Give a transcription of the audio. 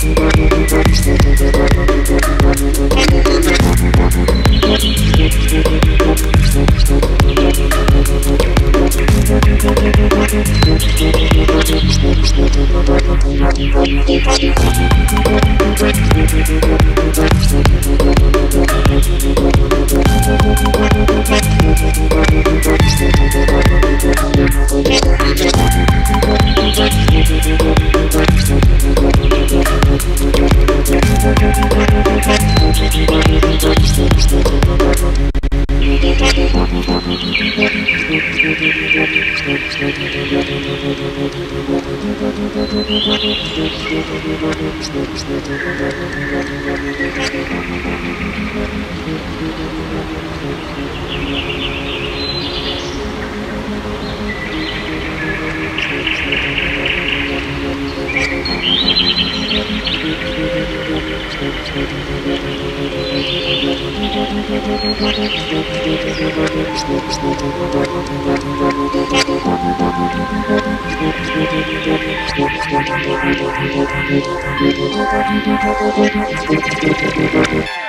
Thank Thank you. The Thank you.